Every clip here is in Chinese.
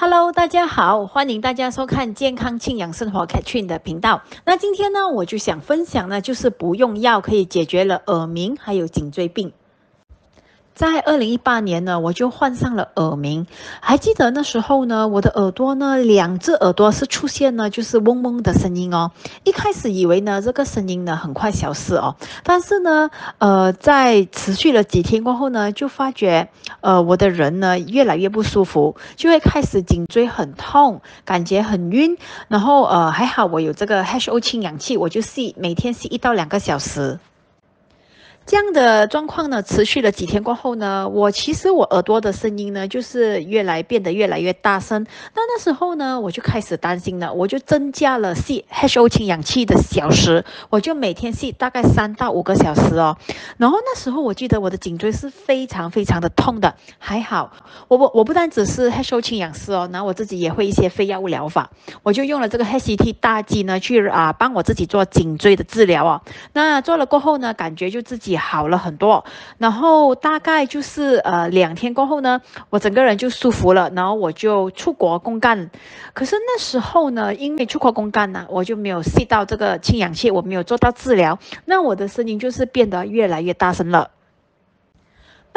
Hello，大家好，欢迎大家收看健康庆养生活 Katrin 的频道。那今天呢，我就想分享呢，就是不用药可以解决了耳鸣还有颈椎病。在二零一八年呢，我就患上了耳鸣。还记得那时候呢，我的耳朵呢，两只耳朵是出现呢，就是嗡嗡的声音哦。一开始以为呢，这个声音呢很快消失哦，但是呢，呃，在持续了几天过后呢，就发觉，呃，我的人呢越来越不舒服，就会开始颈椎很痛，感觉很晕。然后呃，还好我有这个 HO 氢氧气，我就吸，每天吸一到两个小时。这样的状况呢，持续了几天过后呢，我其实我耳朵的声音呢，就是越来变得越来越大声。那那时候呢，我就开始担心了，我就增加了吸 HO 氢氧气的小时，我就每天吸大概三到五个小时哦。然后那时候我记得我的颈椎是非常非常的痛的，还好我我我不单只是 HO 氢氧师哦，然后我自己也会一些非药物疗法，我就用了这个 HCT 大剂呢，去啊帮我自己做颈椎的治疗哦。那做了过后呢，感觉就自己。好了很多，然后大概就是呃两天过后呢，我整个人就舒服了，然后我就出国公干。可是那时候呢，因为出国公干呢，我就没有吸到这个氢氧气，我没有做到治疗，那我的声音就是变得越来越大声了。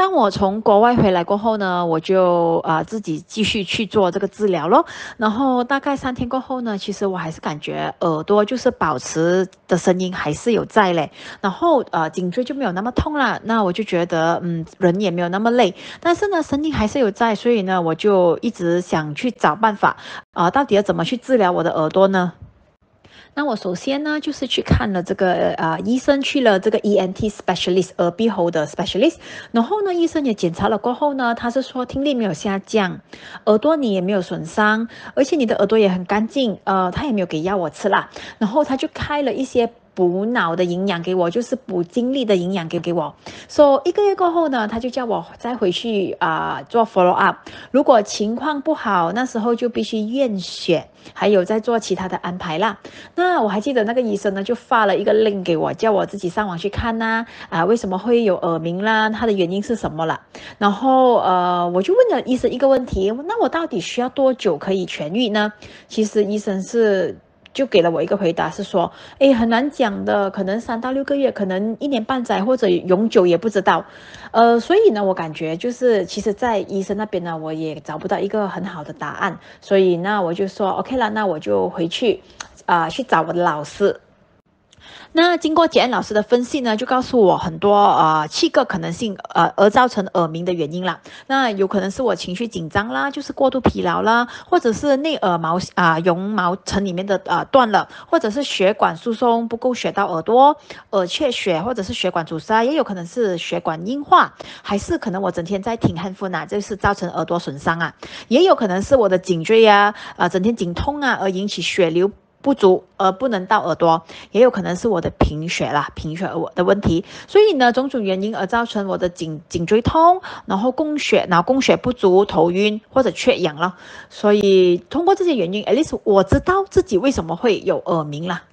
当我从国外回来过后呢，我就啊自己继续去做这个治疗咯。然后大概三天过后呢，其实我还是感觉耳朵就是保持的声音还是有在嘞。然后呃颈椎就没有那么痛了，那我就觉得嗯人也没有那么累，但是呢声音还是有在，所以呢我就一直想去找办法啊，到底要怎么去治疗我的耳朵呢？那我首先呢，就是去看了这个啊，医生去了这个 ENT specialist 耳鼻喉的 specialist，然后呢，医生也检查了过后呢，他是说听力没有下降，耳朵你也没有损伤，而且你的耳朵也很干净，呃，他也没有给药我吃啦，然后他就开了一些。补脑的营养给我，就是补精力的营养给给我。说一个月过后呢，他就叫我再回去啊做 follow up。如果情况不好，那时候就必须验血，还有再做其他的安排啦。那我还记得那个医生呢，就发了一个 link 给我，叫我自己上网去看呐。啊，为什么会有耳鸣啦？它的原因是什么了？然后呃，我就问了医生一个问题：那我到底需要多久可以痊愈呢？其实医生是。就给了我一个回答，是说，哎，很难讲的，可能三到六个月，可能一年半载或者永久也不知道，呃，所以呢，我感觉就是，其实，在医生那边呢，我也找不到一个很好的答案，所以那我就说，OK 了，那我就回去，啊，去找我的老师。那经过简恩老师的分析呢，就告诉我很多呃七个可能性，呃而造成耳鸣的原因啦。那有可能是我情绪紧张啦，就是过度疲劳啦，或者是内耳毛啊绒毛层里面的啊断了，或者是血管疏松不够血到耳朵，耳缺血，或者是血管阻塞，也有可能是血管硬化，还是可能我整天在挺汉服呐，这是造成耳朵损伤啊，也有可能是我的颈椎啊啊整天颈痛啊而引起血流。不足而不能到耳朵，也有可能是我的贫血啦，贫血我的问题。所以呢，种种原因而造成我的颈颈椎痛，然后供血，脑供血不足，头晕或者缺氧了。所以通过这些原因，at least 我知道自己为什么会有耳鸣了。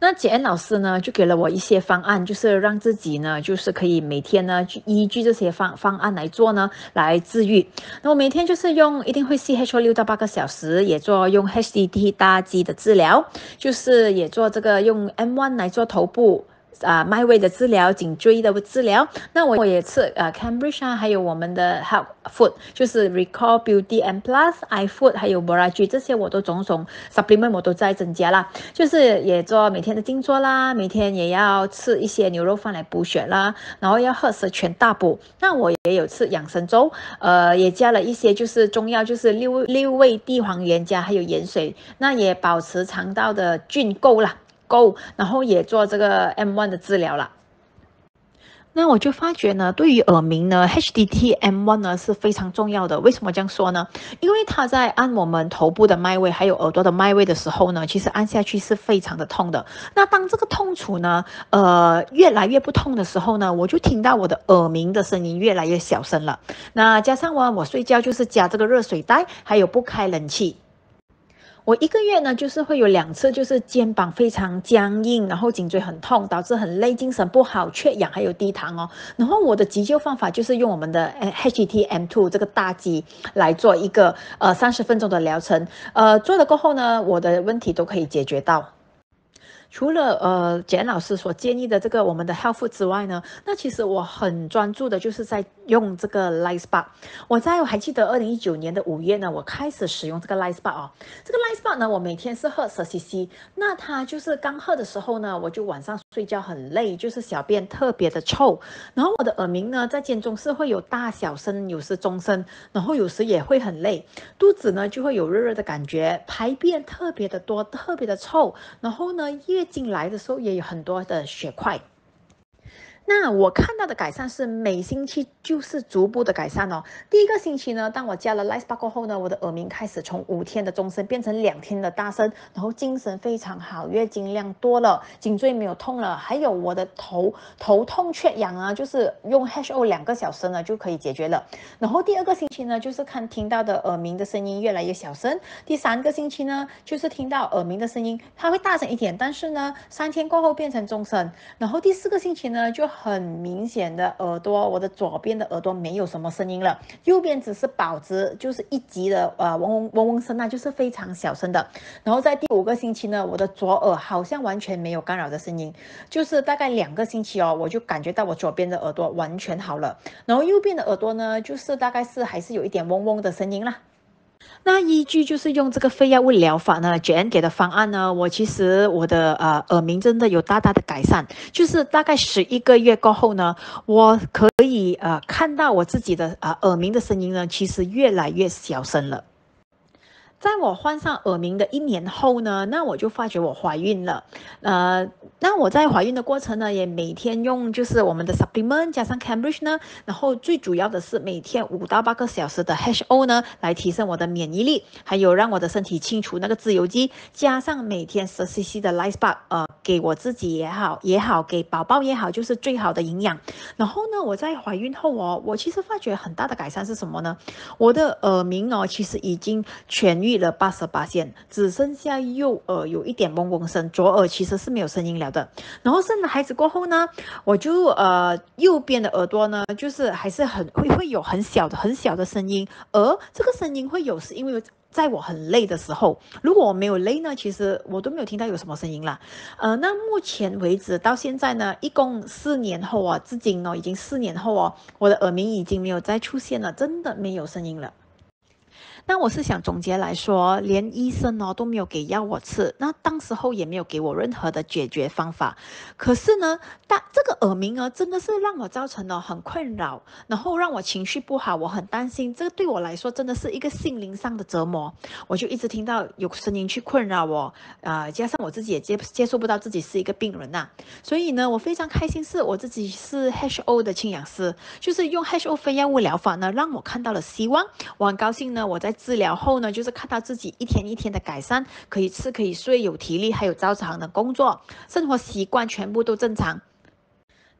那简恩老师呢，就给了我一些方案，就是让自己呢，就是可以每天呢，去依据这些方方案来做呢，来治愈。那我每天就是用，一定会 C H O 六到八个小时，也做用 H D T 搭机的治疗，就是也做这个用 M one 来做头部。啊，脉位的治疗，颈椎的治疗，那我也吃呃 Cambridge 啊，还有我们的 Health Food，就是 Recall Beauty and Plus i Food，还有 b o r a g 这些我都种种 supplement 我都在增加啦，就是也做每天的静坐啦，每天也要吃一些牛肉饭来补血啦，然后要喝十全大补。那我也有吃养生粥，呃，也加了一些就是中药，就是六六味地黄原加还有盐水，那也保持肠道的菌够啦。够，然后也做这个 M1 的治疗了。那我就发觉呢，对于耳鸣呢，HDT M1 呢是非常重要的。为什么这样说呢？因为它在按我们头部的脉位，还有耳朵的脉位的时候呢，其实按下去是非常的痛的。那当这个痛楚呢，呃，越来越不痛的时候呢，我就听到我的耳鸣的声音越来越小声了。那加上我我睡觉就是加这个热水袋，还有不开冷气。我一个月呢，就是会有两次，就是肩膀非常僵硬，然后颈椎很痛，导致很累，精神不好，缺氧，还有低糖哦。然后我的急救方法就是用我们的 HT M2 这个大机来做一个呃三十分钟的疗程，呃做了过后呢，我的问题都可以解决到。除了呃简老师所建议的这个我们的 Health 之外呢，那其实我很专注的就是在用这个 l i g h t Spa。我在我还记得二零一九年的五月呢，我开始使用这个 l i g h t Spa 哦。这个 l i g h t Spa 呢，我每天是喝十 CC。那它就是刚喝的时候呢，我就晚上睡觉很累，就是小便特别的臭。然后我的耳鸣呢，在间中是会有大小声，有时中声，然后有时也会很累。肚子呢就会有热热的感觉，排便特别的多，特别的臭。然后呢，月经来的时候也有很多的血块。那我看到的改善是每星期就是逐步的改善哦。第一个星期呢，当我加了 l i g h t Spa 过后呢，我的耳鸣开始从五天的中声变成两天的大声，然后精神非常好，月经量多了，颈椎没有痛了，还有我的头头痛缺氧啊，就是用 HO 两个小时呢就可以解决了。然后第二个星期呢，就是看听到的耳鸣的声音越来越小声。第三个星期呢，就是听到耳鸣的声音它会大声一点，但是呢，三天过后变成中声。然后第四个星期呢，就很明显的耳朵，我的左边的耳朵没有什么声音了，右边只是保持就是一级的呃嗡嗡嗡嗡声，那就是非常小声的。然后在第五个星期呢，我的左耳好像完全没有干扰的声音，就是大概两个星期哦，我就感觉到我左边的耳朵完全好了，然后右边的耳朵呢，就是大概是还是有一点嗡嗡的声音啦。那依据就是用这个非药物疗法呢，Jan 给的方案呢，我其实我的呃耳鸣真的有大大的改善，就是大概十一个月过后呢，我可以呃看到我自己的呃耳鸣的声音呢，其实越来越小声了。在我患上耳鸣的一年后呢，那我就发觉我怀孕了。呃，那我在怀孕的过程呢，也每天用就是我们的 supplement 加上 Cambridge 呢，然后最主要的是每天五到八个小时的 HO 呢，来提升我的免疫力，还有让我的身体清除那个自由基，加上每天十 CC 的 Light Spa，呃，给我自己也好也好，给宝宝也好，就是最好的营养。然后呢，我在怀孕后哦，我其实发觉很大的改善是什么呢？我的耳鸣哦，其实已经痊愈。了八十八线，只剩下右耳有一点嗡嗡声，左耳其实是没有声音了的。然后生了孩子过后呢，我就呃右边的耳朵呢，就是还是很会会有很小的很小的声音，而这个声音会有是因为在我很累的时候，如果我没有累呢，其实我都没有听到有什么声音啦。呃，那目前为止到现在呢，一共四年后啊，至今哦已经四年后哦，我的耳鸣已经没有再出现了，真的没有声音了。那我是想总结来说，连医生哦都没有给药我吃，那当时候也没有给我任何的解决方法。可是呢，大这个耳鸣啊，真的是让我造成了很困扰，然后让我情绪不好，我很担心。这个对我来说真的是一个心灵上的折磨。我就一直听到有声音去困扰我，啊，加上我自己也接接受不到自己是一个病人呐。所以呢，我非常开心是我自己是 HO 的清氧师，就是用 HO 非药物疗法呢，让我看到了希望。我很高兴呢，我在。治疗后呢，就是看到自己一天一天的改善，可以吃可以睡，有体力，还有照常的工作，生活习惯全部都正常。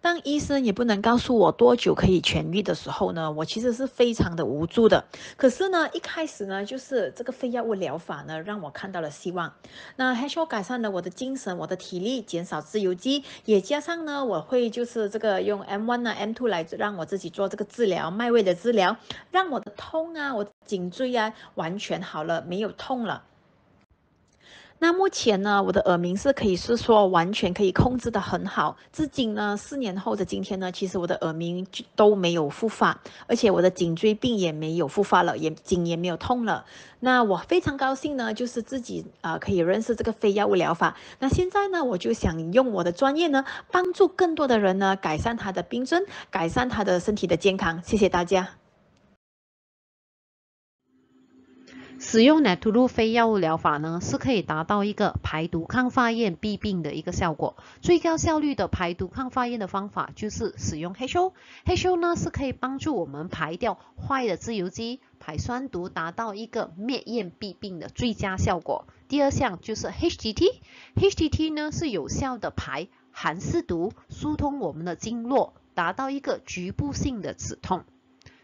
当医生也不能告诉我多久可以痊愈的时候呢，我其实是非常的无助的。可是呢，一开始呢，就是这个非药物疗法呢，让我看到了希望。那还说改善了我的精神、我的体力，减少自由基，也加上呢，我会就是这个用 M1 啊、M2 来让我自己做这个治疗，脉位的治疗，让我的痛啊、我的颈椎啊完全好了，没有痛了。那目前呢，我的耳鸣是可以是说完全可以控制的很好。至今呢，四年后的今天呢，其实我的耳鸣都没有复发，而且我的颈椎病也没有复发了，也颈也没有痛了。那我非常高兴呢，就是自己啊可以认识这个非药物疗法。那现在呢，我就想用我的专业呢，帮助更多的人呢，改善他的病症，改善他的身体的健康。谢谢大家。使用 Naturu 非药物疗法呢，是可以达到一个排毒抗发炎避病的一个效果。最高效率的排毒抗发炎的方法就是使用 HO。HO 呢是可以帮助我们排掉坏的自由基，排酸毒，达到一个灭炎避病的最佳效果。第二项就是 HTT。HTT 呢是有效的排寒湿毒，疏通我们的经络，达到一个局部性的止痛。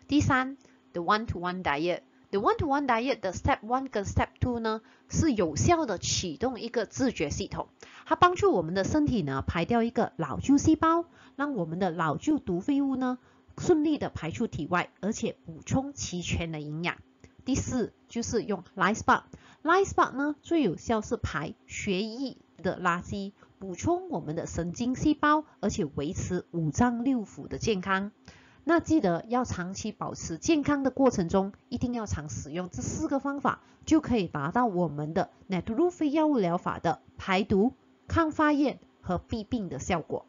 第三，The One-to-One Diet。The one-to-one diet 的 Step One 跟 Step Two 呢，是有效的启动一个自觉系统，它帮助我们的身体呢排掉一个老旧细胞，让我们的老旧毒废物呢顺利的排出体外，而且补充齐全的营养。第四就是用 Light Spark，Light Spark 呢最有效是排血液的垃圾，补充我们的神经细胞，而且维持五脏六腑的健康。那记得要长期保持健康的过程中，一定要常使用这四个方法，就可以达到我们的 Natural 非药物疗法的排毒、抗发炎和避病的效果。